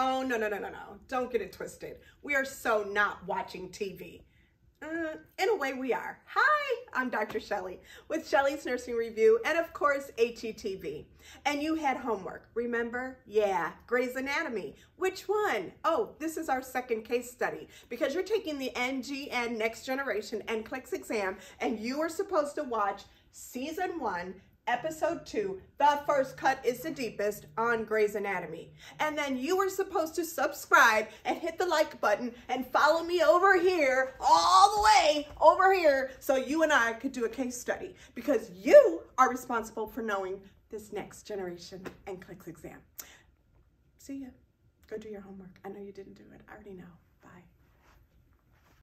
Oh, no, no, no, no, no. Don't get it twisted. We are so not watching TV. Uh, in a way, we are. Hi, I'm Dr. Chelly with Chelly's Nursing Review and, of course, HETV. And you had homework, remember? Yeah, Grey's Anatomy. Which one? Oh, this is our second case study because you're taking the NGN Next Generation NCLEX exam and you are supposed to watch season one, episode two, The First Cut is the Deepest on Grey's Anatomy. And then you were supposed to subscribe and hit the like button and follow me over here, all the way over here, so you and I could do a case study because you are responsible for knowing this next generation NCLEX exam. See ya. Go do your homework. I know you didn't do it. I already know.